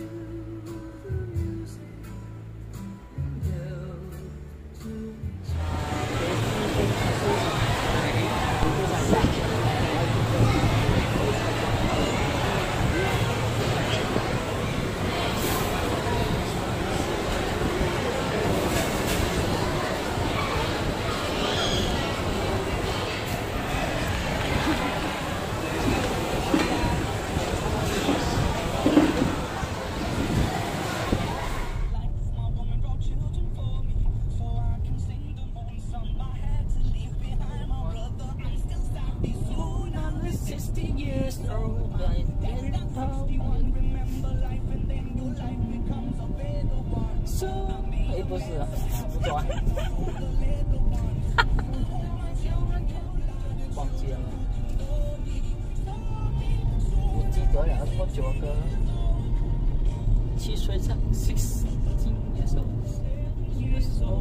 you. 60 years old, I remember life have one. So ah, it was a joy. Còn chuyện Một chi tới là 16 years old. Years old.